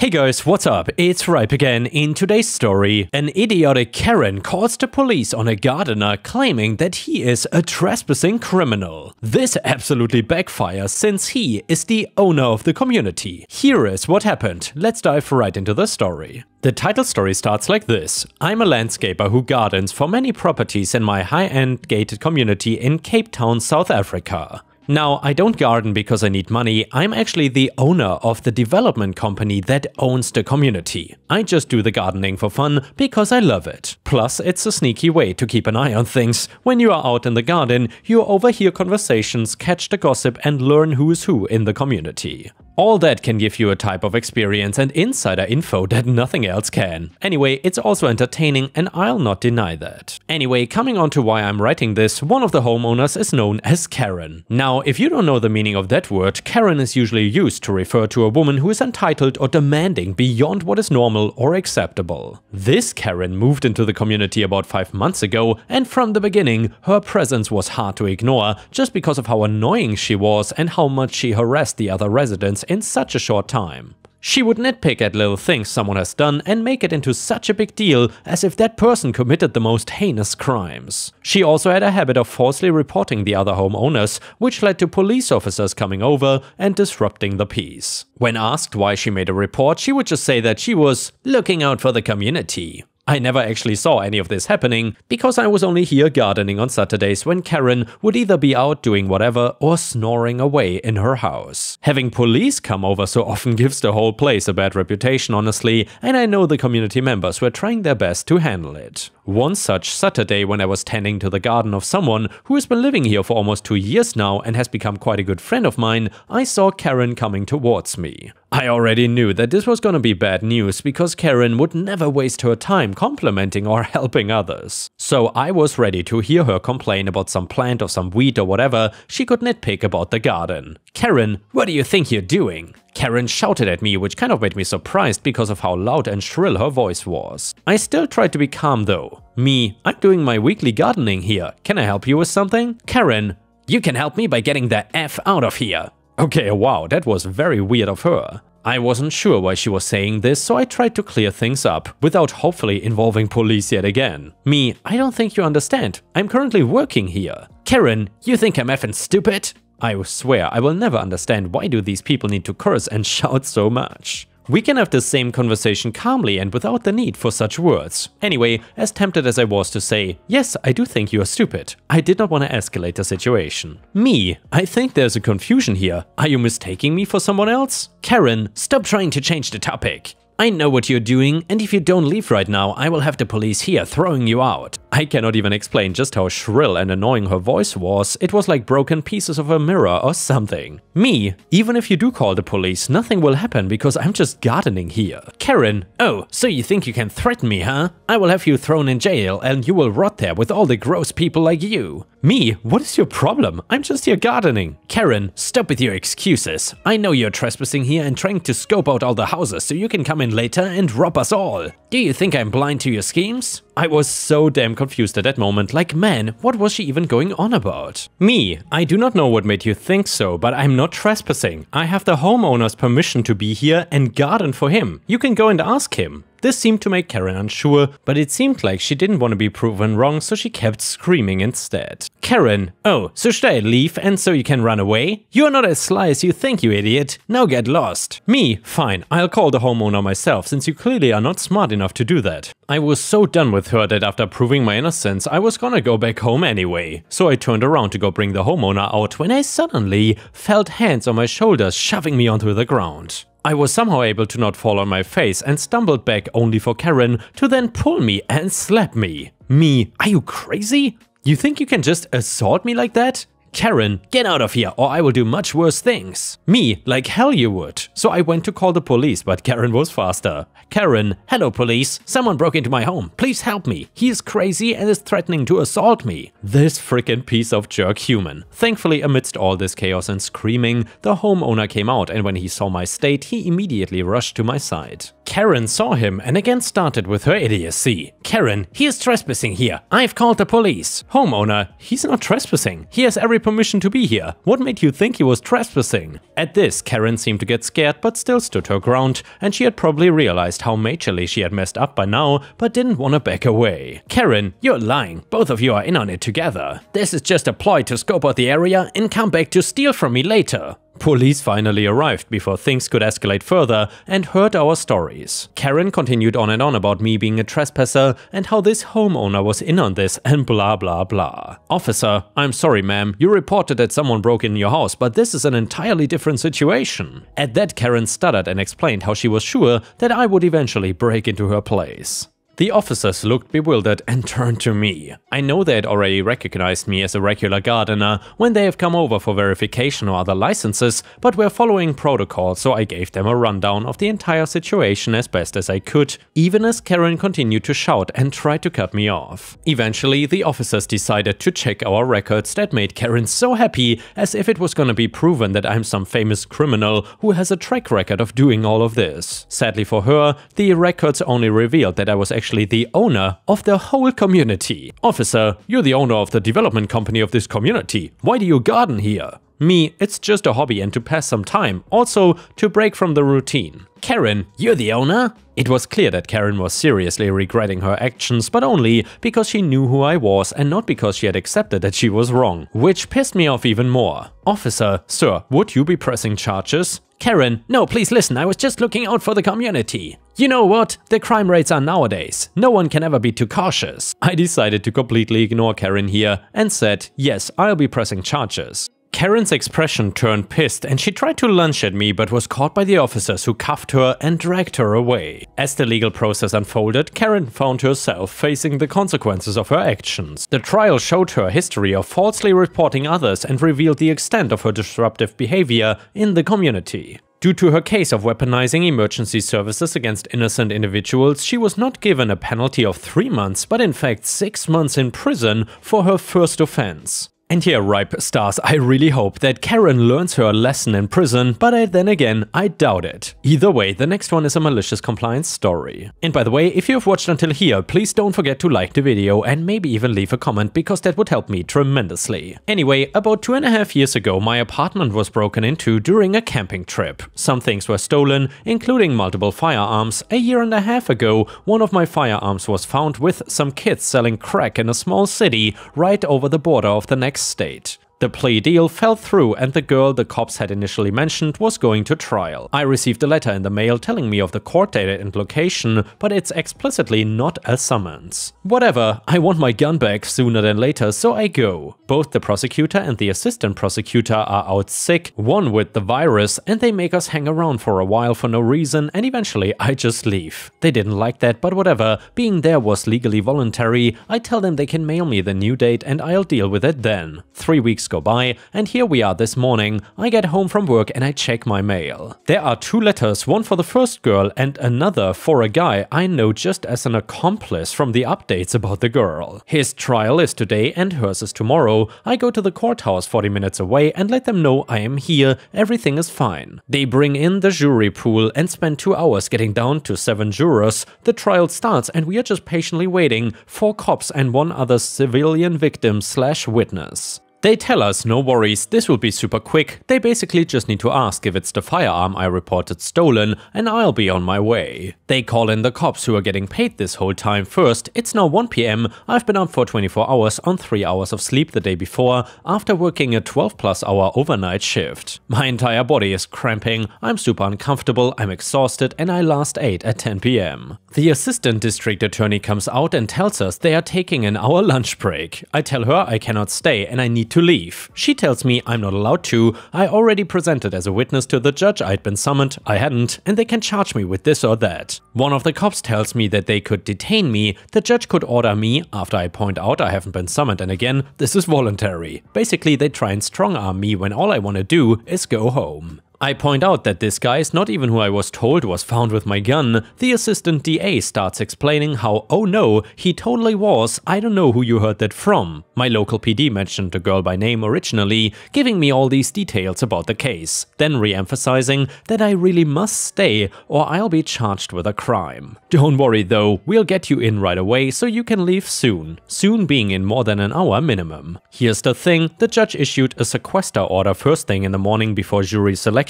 Hey guys, what's up? It's Ripe again. In today's story, an idiotic Karen calls the police on a gardener claiming that he is a trespassing criminal. This absolutely backfires since he is the owner of the community. Here is what happened. Let's dive right into the story. The title story starts like this. I'm a landscaper who gardens for many properties in my high-end gated community in Cape Town, South Africa. Now, I don't garden because I need money, I'm actually the owner of the development company that owns the community. I just do the gardening for fun because I love it. Plus, it's a sneaky way to keep an eye on things. When you are out in the garden, you overhear conversations, catch the gossip and learn who is who in the community. All that can give you a type of experience and insider info that nothing else can. Anyway, it's also entertaining and I'll not deny that. Anyway, coming on to why I'm writing this, one of the homeowners is known as Karen. Now, if you don't know the meaning of that word, Karen is usually used to refer to a woman who is entitled or demanding beyond what is normal or acceptable. This Karen moved into the community about 5 months ago and from the beginning her presence was hard to ignore just because of how annoying she was and how much she harassed the other residents in such a short time. She would nitpick at little things someone has done and make it into such a big deal as if that person committed the most heinous crimes. She also had a habit of falsely reporting the other homeowners, which led to police officers coming over and disrupting the peace. When asked why she made a report, she would just say that she was looking out for the community. I never actually saw any of this happening, because I was only here gardening on Saturdays when Karen would either be out doing whatever or snoring away in her house. Having police come over so often gives the whole place a bad reputation honestly, and I know the community members were trying their best to handle it. One such Saturday when I was tending to the garden of someone who has been living here for almost two years now and has become quite a good friend of mine, I saw Karen coming towards me. I already knew that this was gonna be bad news because Karen would never waste her time complimenting or helping others. So I was ready to hear her complain about some plant or some weed or whatever she could nitpick about the garden. Karen, what do you think you're doing? Karen shouted at me, which kind of made me surprised because of how loud and shrill her voice was. I still tried to be calm though. Me, I'm doing my weekly gardening here. Can I help you with something? Karen, you can help me by getting the F out of here. Okay, wow, that was very weird of her. I wasn't sure why she was saying this, so I tried to clear things up, without hopefully involving police yet again. Me, I don't think you understand. I'm currently working here. Karen, you think I'm effing stupid? I swear, I will never understand why do these people need to curse and shout so much. We can have the same conversation calmly and without the need for such words. Anyway, as tempted as I was to say, yes, I do think you are stupid, I did not want to escalate the situation. Me, I think there's a confusion here. Are you mistaking me for someone else? Karen, stop trying to change the topic. I know what you're doing, and if you don't leave right now, I will have the police here throwing you out. I cannot even explain just how shrill and annoying her voice was, it was like broken pieces of a mirror or something. Me, even if you do call the police, nothing will happen because I'm just gardening here. Karen, oh, so you think you can threaten me, huh? I will have you thrown in jail and you will rot there with all the gross people like you. Me, what is your problem? I'm just here gardening. Karen, stop with your excuses. I know you're trespassing here and trying to scope out all the houses so you can come in later and rob us all. Do you think I'm blind to your schemes? I was so damn confused at that moment, like man, what was she even going on about? Me, I do not know what made you think so, but I'm not trespassing. I have the homeowner's permission to be here and garden for him. You can go and ask him. This seemed to make Karen unsure, but it seemed like she didn't want to be proven wrong, so she kept screaming instead. Karen, oh, so should I leave and so you can run away? You're not as sly as you think, you idiot. Now get lost. Me, fine, I'll call the homeowner myself, since you clearly are not smart enough to do that. I was so done with her that after proving my innocence, I was gonna go back home anyway. So I turned around to go bring the homeowner out when I suddenly felt hands on my shoulders shoving me onto the ground. I was somehow able to not fall on my face and stumbled back only for Karen to then pull me and slap me. Me, are you crazy? You think you can just assault me like that? Karen, get out of here or I will do much worse things. Me, like hell you would. So I went to call the police, but Karen was faster. Karen, hello police, someone broke into my home, please help me. He is crazy and is threatening to assault me. This freaking piece of jerk human. Thankfully, amidst all this chaos and screaming, the homeowner came out and when he saw my state, he immediately rushed to my side. Karen saw him and again started with her idiocy. Karen, he is trespassing here. I've called the police. Homeowner, he's not trespassing. He has every permission to be here. What made you think he was trespassing? At this, Karen seemed to get scared but still stood her ground, and she had probably realized how majorly she had messed up by now, but didn't want to back away. Karen, you're lying. Both of you are in on it together. This is just a ploy to scope out the area and come back to steal from me later. Police finally arrived before things could escalate further and heard our stories. Karen continued on and on about me being a trespasser and how this homeowner was in on this and blah blah blah. Officer, I'm sorry ma'am, you reported that someone broke in your house, but this is an entirely different situation. At that Karen stuttered and explained how she was sure that I would eventually break into her place. The officers looked bewildered and turned to me. I know they had already recognized me as a regular gardener when they have come over for verification or other licenses, but were following protocol so I gave them a rundown of the entire situation as best as I could, even as Karen continued to shout and tried to cut me off. Eventually, the officers decided to check our records that made Karen so happy as if it was gonna be proven that I'm some famous criminal who has a track record of doing all of this. Sadly for her, the records only revealed that I was actually actually the owner of the whole community. Officer, you're the owner of the development company of this community. Why do you garden here? Me, it's just a hobby and to pass some time, also to break from the routine. Karen, you're the owner? It was clear that Karen was seriously regretting her actions, but only because she knew who I was and not because she had accepted that she was wrong, which pissed me off even more. Officer, sir, would you be pressing charges? Karen, no, please listen, I was just looking out for the community. You know what? The crime rates are nowadays. No one can ever be too cautious. I decided to completely ignore Karen here and said, yes, I'll be pressing charges. Karen's expression turned pissed and she tried to lunge at me but was caught by the officers who cuffed her and dragged her away. As the legal process unfolded, Karen found herself facing the consequences of her actions. The trial showed her history of falsely reporting others and revealed the extent of her disruptive behavior in the community. Due to her case of weaponizing emergency services against innocent individuals, she was not given a penalty of three months, but in fact six months in prison for her first offense. And here, Ripe Stars, I really hope that Karen learns her lesson in prison, but I, then again, I doubt it. Either way, the next one is a malicious compliance story. And by the way, if you have watched until here, please don't forget to like the video and maybe even leave a comment because that would help me tremendously. Anyway, about two and a half years ago, my apartment was broken into during a camping trip. Some things were stolen, including multiple firearms. A year and a half ago, one of my firearms was found with some kids selling crack in a small city right over the border of the next state. The plea deal fell through and the girl the cops had initially mentioned was going to trial. I received a letter in the mail telling me of the court date and location, but it's explicitly not a summons. Whatever, I want my gun back sooner than later, so I go. Both the prosecutor and the assistant prosecutor are out sick, one with the virus, and they make us hang around for a while for no reason, and eventually I just leave. They didn't like that, but whatever, being there was legally voluntary, I tell them they can mail me the new date and I'll deal with it then. Three weeks go by, and here we are this morning. I get home from work and I check my mail. There are two letters, one for the first girl and another for a guy I know just as an accomplice from the updates about the girl. His trial is today and hers is tomorrow. I go to the courthouse 40 minutes away and let them know I am here, everything is fine. They bring in the jury pool and spend two hours getting down to seven jurors. The trial starts and we are just patiently waiting, four cops and one other civilian victim slash witness. They tell us, no worries, this will be super quick, they basically just need to ask if it's the firearm I reported stolen, and I'll be on my way. They call in the cops who are getting paid this whole time first, it's now 1pm, I've been up for 24 hours on 3 hours of sleep the day before, after working a 12 plus hour overnight shift. My entire body is cramping, I'm super uncomfortable, I'm exhausted, and I last ate at 10pm. The assistant district attorney comes out and tells us they are taking an hour lunch break. I tell her I cannot stay and I need to leave. She tells me I'm not allowed to, I already presented as a witness to the judge I'd been summoned, I hadn't, and they can charge me with this or that. One of the cops tells me that they could detain me, the judge could order me, after I point out I haven't been summoned and again, this is voluntary. Basically they try and strong arm me when all I want to do is go home. I point out that this guy is not even who I was told was found with my gun. The assistant DA starts explaining how, oh no, he totally was, I don't know who you heard that from. My local PD mentioned the girl by name originally, giving me all these details about the case, then re-emphasizing that I really must stay or I'll be charged with a crime. Don't worry though, we'll get you in right away so you can leave soon, soon being in more than an hour minimum. Here's the thing, the judge issued a sequester order first thing in the morning before jury selection.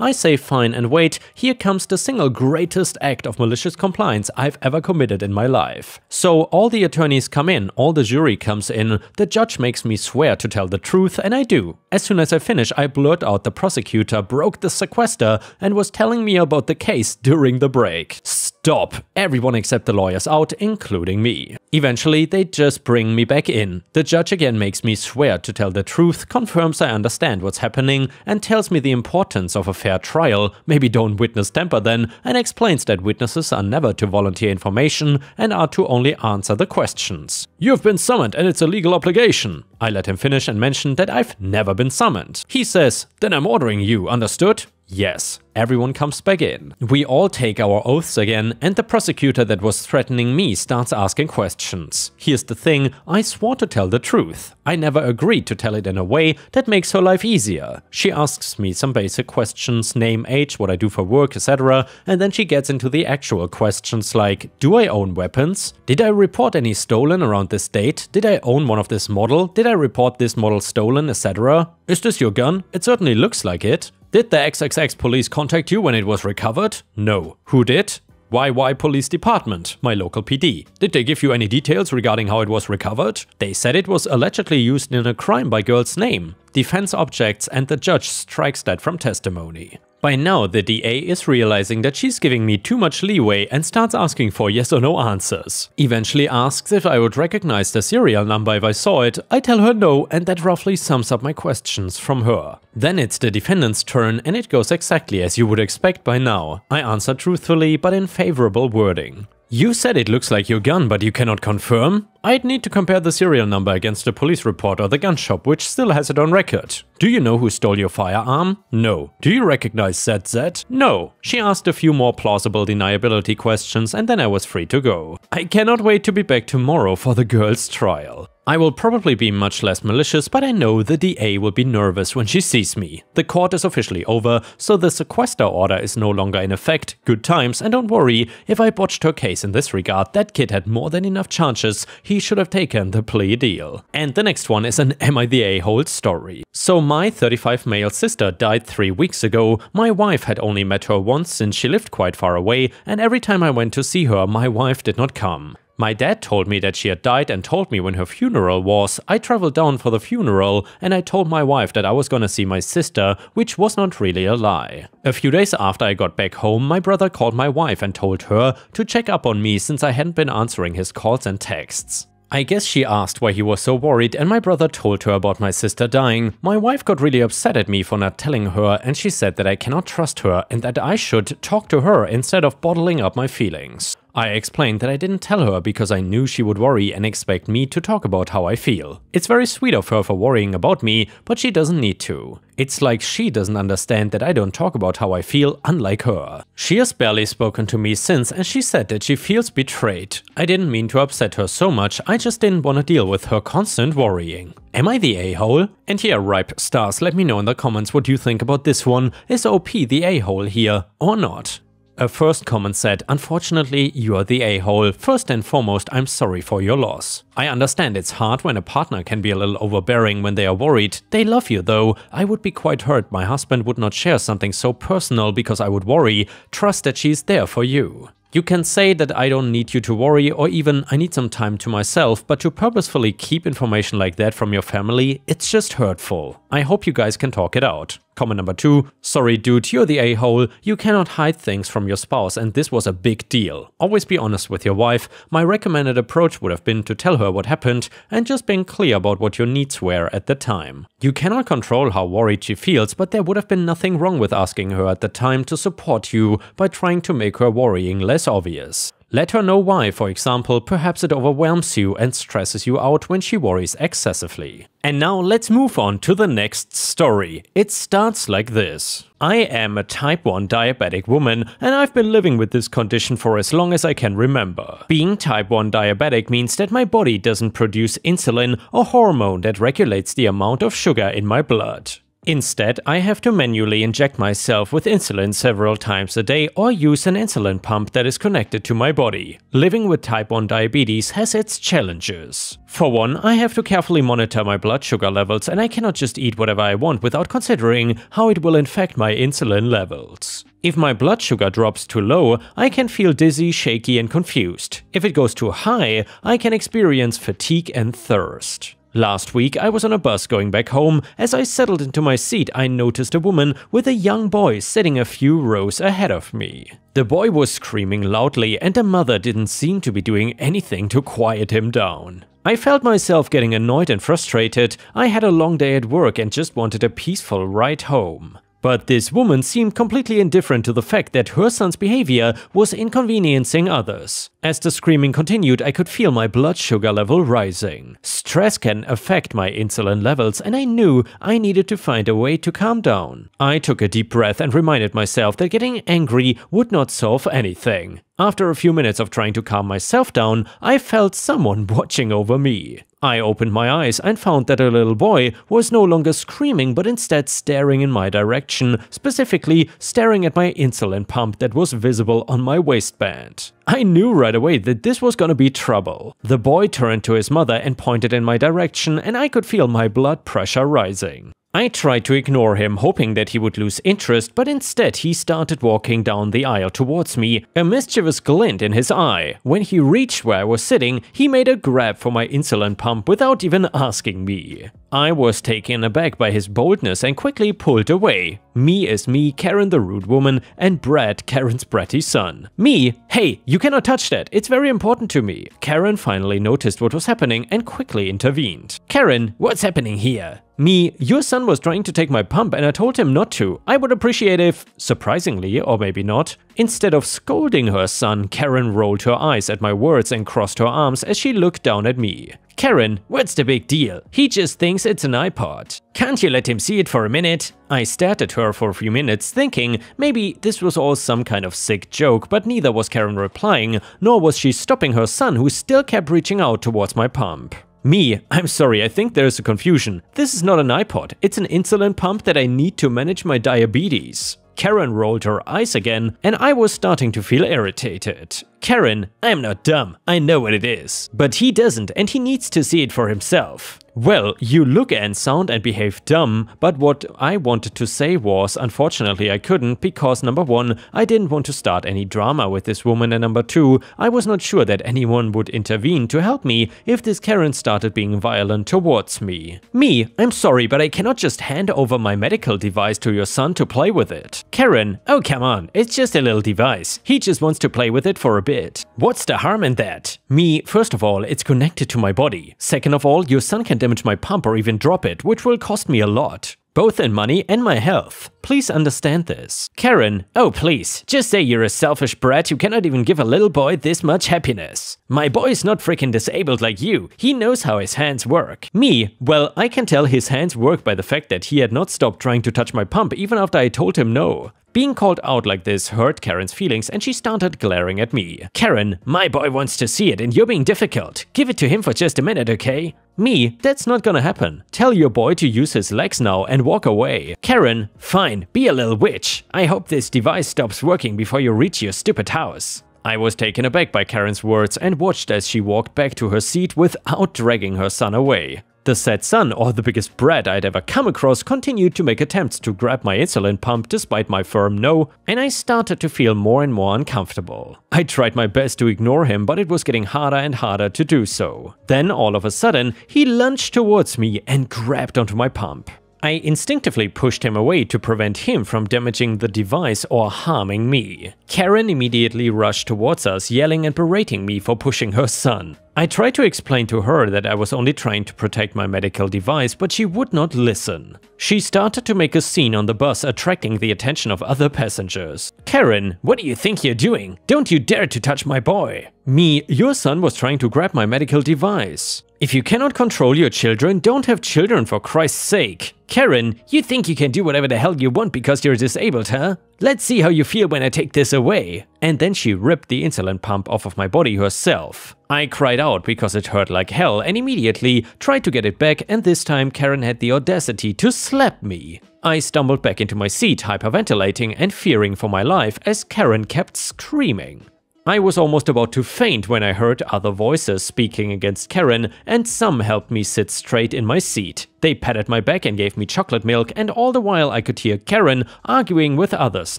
I say fine and wait, here comes the single greatest act of malicious compliance I've ever committed in my life. So all the attorneys come in, all the jury comes in, the judge makes me swear to tell the truth and I do. As soon as I finish I blurt out the prosecutor broke the sequester and was telling me about the case during the break. Stop! Everyone except the lawyers out, including me. Eventually, they just bring me back in. The judge again makes me swear to tell the truth, confirms I understand what's happening, and tells me the importance of a fair trial, maybe don't witness temper then, and explains that witnesses are never to volunteer information and are to only answer the questions. You've been summoned and it's a legal obligation. I let him finish and mention that I've never been summoned. He says, then I'm ordering you, understood? Yes. Everyone comes back in. We all take our oaths again, and the prosecutor that was threatening me starts asking questions. Here's the thing, I swore to tell the truth. I never agreed to tell it in a way that makes her life easier. She asks me some basic questions, name, age, what I do for work, etc. And then she gets into the actual questions like, do I own weapons? Did I report any stolen around this date? Did I own one of this model? Did I report this model stolen, etc.? Is this your gun? It certainly looks like it. Did the XXX police contact you when it was recovered? No. Who did? YY Police Department, my local PD. Did they give you any details regarding how it was recovered? They said it was allegedly used in a crime by girl's name. Defense objects and the judge strikes that from testimony. By now, the DA is realizing that she's giving me too much leeway and starts asking for yes or no answers. Eventually asks if I would recognize the serial number if I saw it, I tell her no and that roughly sums up my questions from her. Then it's the defendant's turn and it goes exactly as you would expect by now. I answer truthfully but in favorable wording. You said it looks like your gun, but you cannot confirm? I'd need to compare the serial number against the police report or the gun shop, which still has it on record. Do you know who stole your firearm? No. Do you recognize ZZ? No. She asked a few more plausible deniability questions and then I was free to go. I cannot wait to be back tomorrow for the girl's trial. I will probably be much less malicious, but I know the DA will be nervous when she sees me. The court is officially over, so the sequester order is no longer in effect, good times, and don't worry, if I botched her case in this regard, that kid had more than enough chances, he should have taken the plea deal. And the next one is an Am I the A-hole story. So my 35 male sister died 3 weeks ago, my wife had only met her once since she lived quite far away, and every time I went to see her, my wife did not come. My dad told me that she had died and told me when her funeral was. I traveled down for the funeral and I told my wife that I was gonna see my sister, which was not really a lie. A few days after I got back home, my brother called my wife and told her to check up on me since I hadn't been answering his calls and texts. I guess she asked why he was so worried and my brother told her about my sister dying. My wife got really upset at me for not telling her and she said that I cannot trust her and that I should talk to her instead of bottling up my feelings. I explained that I didn't tell her because I knew she would worry and expect me to talk about how I feel. It's very sweet of her for worrying about me, but she doesn't need to. It's like she doesn't understand that I don't talk about how I feel, unlike her. She has barely spoken to me since and she said that she feels betrayed. I didn't mean to upset her so much, I just didn't want to deal with her constant worrying. Am I the a-hole? And here, Ripe Stars, let me know in the comments what you think about this one. Is OP the a-hole here, or not? A first comment said, Unfortunately, you are the a-hole. First and foremost, I'm sorry for your loss. I understand it's hard when a partner can be a little overbearing when they are worried. They love you though. I would be quite hurt my husband would not share something so personal because I would worry. Trust that she's there for you. You can say that I don't need you to worry or even I need some time to myself, but to purposefully keep information like that from your family, it's just hurtful. I hope you guys can talk it out. Comment number two, sorry dude, you're the a-hole, you cannot hide things from your spouse and this was a big deal. Always be honest with your wife, my recommended approach would have been to tell her what happened and just being clear about what your needs were at the time. You cannot control how worried she feels, but there would have been nothing wrong with asking her at the time to support you by trying to make her worrying less obvious. Let her know why, for example, perhaps it overwhelms you and stresses you out when she worries excessively. And now let's move on to the next story. It starts like this. I am a type 1 diabetic woman and I've been living with this condition for as long as I can remember. Being type 1 diabetic means that my body doesn't produce insulin, a hormone that regulates the amount of sugar in my blood. Instead, I have to manually inject myself with insulin several times a day or use an insulin pump that is connected to my body. Living with type 1 diabetes has its challenges. For one, I have to carefully monitor my blood sugar levels and I cannot just eat whatever I want without considering how it will affect my insulin levels. If my blood sugar drops too low, I can feel dizzy, shaky and confused. If it goes too high, I can experience fatigue and thirst. Last week, I was on a bus going back home. As I settled into my seat, I noticed a woman with a young boy sitting a few rows ahead of me. The boy was screaming loudly, and the mother didn't seem to be doing anything to quiet him down. I felt myself getting annoyed and frustrated. I had a long day at work and just wanted a peaceful ride home. But this woman seemed completely indifferent to the fact that her son's behavior was inconveniencing others. As the screaming continued, I could feel my blood sugar level rising. Stress can affect my insulin levels and I knew I needed to find a way to calm down. I took a deep breath and reminded myself that getting angry would not solve anything. After a few minutes of trying to calm myself down, I felt someone watching over me. I opened my eyes and found that a little boy was no longer screaming but instead staring in my direction, specifically staring at my insulin pump that was visible on my waistband. I knew right away that this was gonna be trouble. The boy turned to his mother and pointed in my direction and I could feel my blood pressure rising. I tried to ignore him, hoping that he would lose interest, but instead he started walking down the aisle towards me, a mischievous glint in his eye. When he reached where I was sitting, he made a grab for my insulin pump without even asking me. I was taken aback by his boldness and quickly pulled away. Me is me, Karen the rude woman, and Brad, Karen's bratty son. Me, hey, you cannot touch that, it's very important to me. Karen finally noticed what was happening and quickly intervened. Karen, what's happening here? Me, your son was trying to take my pump and I told him not to. I would appreciate if, surprisingly, or maybe not, instead of scolding her son, Karen rolled her eyes at my words and crossed her arms as she looked down at me. Karen, what's the big deal? He just thinks it's an iPod. Can't you let him see it for a minute? I stared at her for a few minutes, thinking maybe this was all some kind of sick joke, but neither was Karen replying, nor was she stopping her son who still kept reaching out towards my pump. Me, I'm sorry, I think there's a confusion. This is not an iPod, it's an insulin pump that I need to manage my diabetes. Karen rolled her eyes again, and I was starting to feel irritated. Karen, I'm not dumb, I know what it is. But he doesn't, and he needs to see it for himself. Well, you look and sound and behave dumb, but what I wanted to say was, unfortunately I couldn't, because number one, I didn't want to start any drama with this woman, and number two, I was not sure that anyone would intervene to help me if this Karen started being violent towards me. Me, I'm sorry, but I cannot just hand over my medical device to your son to play with it. Karen, oh come on, it's just a little device. He just wants to play with it for a bit. What's the harm in that? Me, first of all, it's connected to my body. Second of all, your son can damage my pump or even drop it, which will cost me a lot. Both in money and my health. Please understand this. Karen, oh please, just say you're a selfish brat who cannot even give a little boy this much happiness. My boy is not freaking disabled like you, he knows how his hands work. Me, well, I can tell his hands work by the fact that he had not stopped trying to touch my pump even after I told him no. Being called out like this hurt Karen's feelings and she started glaring at me. Karen, my boy wants to see it and you're being difficult. Give it to him for just a minute, okay? Me, that's not gonna happen. Tell your boy to use his legs now and walk away. Karen, fine, be a little witch. I hope this device stops working before you reach your stupid house. I was taken aback by Karen's words and watched as she walked back to her seat without dragging her son away. The said son, or the biggest brat I'd ever come across, continued to make attempts to grab my insulin pump despite my firm no, and I started to feel more and more uncomfortable. I tried my best to ignore him, but it was getting harder and harder to do so. Then, all of a sudden, he lunged towards me and grabbed onto my pump. I instinctively pushed him away to prevent him from damaging the device or harming me. Karen immediately rushed towards us, yelling and berating me for pushing her son. I tried to explain to her that I was only trying to protect my medical device, but she would not listen. She started to make a scene on the bus, attracting the attention of other passengers. Karen, what do you think you're doing? Don't you dare to touch my boy! Me, your son was trying to grab my medical device. If you cannot control your children, don't have children for Christ's sake. Karen, you think you can do whatever the hell you want because you're disabled, huh? Let's see how you feel when I take this away. And then she ripped the insulin pump off of my body herself. I cried out because it hurt like hell and immediately tried to get it back and this time Karen had the audacity to slap me. I stumbled back into my seat, hyperventilating and fearing for my life as Karen kept screaming. I was almost about to faint when I heard other voices speaking against Karen, and some helped me sit straight in my seat. They patted my back and gave me chocolate milk, and all the while I could hear Karen arguing with others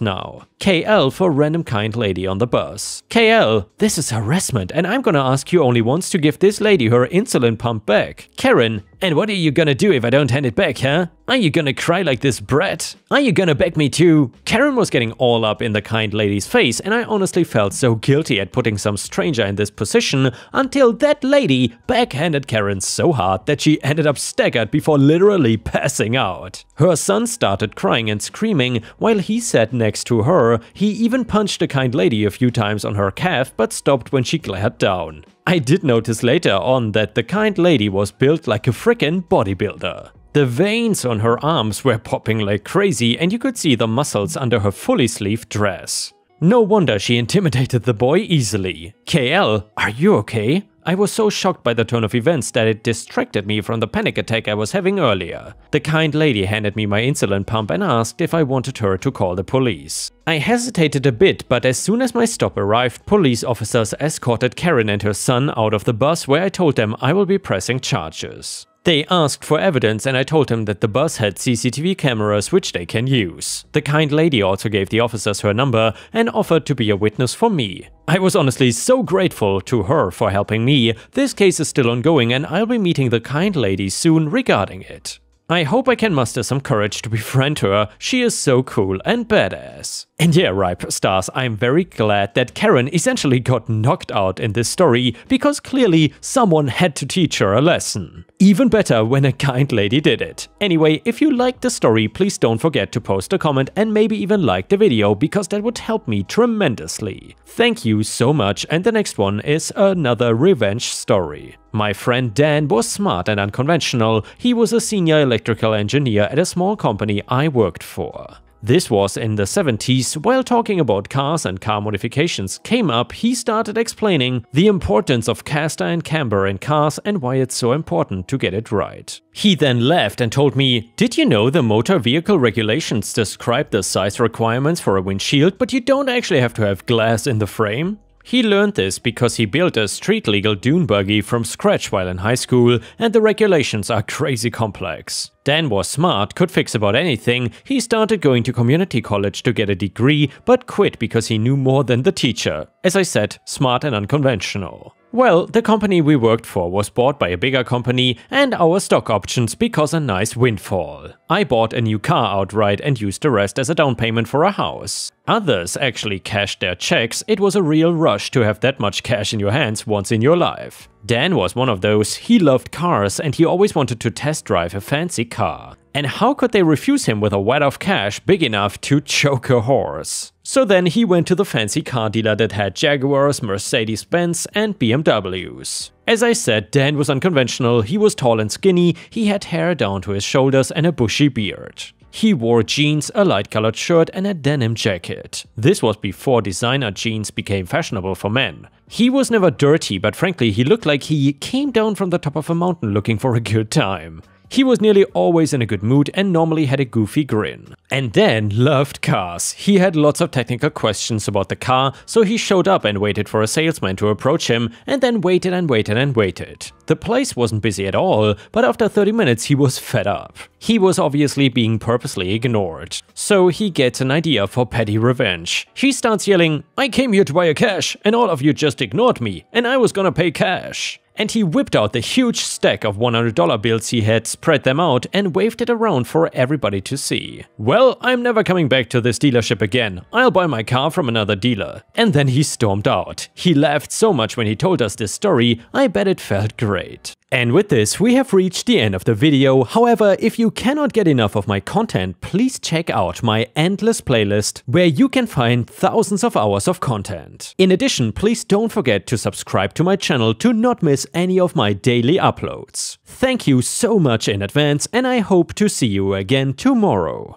now. KL for random kind lady on the bus. KL, this is harassment, and I'm gonna ask you only once to give this lady her insulin pump back. Karen, and what are you gonna do if I don't hand it back, huh? Are you gonna cry like this brat? Are you gonna beg me to? Karen was getting all up in the kind lady's face, and I honestly felt so guilty at putting some stranger in this position until that lady backhanded Karen so hard that she ended up staggered before literally passing out. Her son started crying and screaming while he sat next to her. He even punched the kind lady a few times on her calf but stopped when she glared down. I did notice later on that the kind lady was built like a frickin' bodybuilder. The veins on her arms were popping like crazy and you could see the muscles under her fully sleeved dress. No wonder she intimidated the boy easily. KL, are you okay? I was so shocked by the turn of events that it distracted me from the panic attack I was having earlier. The kind lady handed me my insulin pump and asked if I wanted her to call the police. I hesitated a bit, but as soon as my stop arrived, police officers escorted Karen and her son out of the bus where I told them I will be pressing charges. They asked for evidence and I told them that the bus had CCTV cameras which they can use. The kind lady also gave the officers her number and offered to be a witness for me. I was honestly so grateful to her for helping me. This case is still ongoing and I'll be meeting the kind lady soon regarding it. I hope I can muster some courage to befriend her, she is so cool and badass. And yeah, Ripe Stars, I'm very glad that Karen essentially got knocked out in this story, because clearly someone had to teach her a lesson. Even better when a kind lady did it. Anyway, if you liked the story, please don't forget to post a comment and maybe even like the video, because that would help me tremendously. Thank you so much, and the next one is another revenge story. My friend Dan was smart and unconventional. He was a senior electrical engineer at a small company I worked for. This was in the 70s, while talking about cars and car modifications came up, he started explaining the importance of caster and camber in cars and why it's so important to get it right. He then left and told me, did you know the motor vehicle regulations describe the size requirements for a windshield, but you don't actually have to have glass in the frame? He learned this because he built a street-legal dune buggy from scratch while in high school, and the regulations are crazy complex. Dan was smart, could fix about anything, he started going to community college to get a degree, but quit because he knew more than the teacher. As I said, smart and unconventional. Well, the company we worked for was bought by a bigger company and our stock options because a nice windfall. I bought a new car outright and used the rest as a down payment for a house. Others actually cashed their checks, it was a real rush to have that much cash in your hands once in your life. Dan was one of those, he loved cars and he always wanted to test drive a fancy car. And how could they refuse him with a wad of cash big enough to choke a horse? So then he went to the fancy car dealer that had Jaguars, Mercedes-Benz and BMWs. As I said, Dan was unconventional, he was tall and skinny, he had hair down to his shoulders and a bushy beard. He wore jeans, a light colored shirt and a denim jacket. This was before designer jeans became fashionable for men. He was never dirty, but frankly he looked like he came down from the top of a mountain looking for a good time. He was nearly always in a good mood and normally had a goofy grin. And then loved cars. He had lots of technical questions about the car, so he showed up and waited for a salesman to approach him, and then waited and waited and waited. The place wasn't busy at all, but after 30 minutes he was fed up. He was obviously being purposely ignored. So he gets an idea for petty revenge. He starts yelling, I came here to buy a cash, and all of you just ignored me, and I was gonna pay cash. And he whipped out the huge stack of $100 bills he had, spread them out, and waved it around for everybody to see. Well, I'm never coming back to this dealership again. I'll buy my car from another dealer. And then he stormed out. He laughed so much when he told us this story, I bet it felt great. And with this, we have reached the end of the video. However, if you cannot get enough of my content, please check out my endless playlist, where you can find thousands of hours of content. In addition, please don't forget to subscribe to my channel to not miss any of my daily uploads. Thank you so much in advance, and I hope to see you again tomorrow.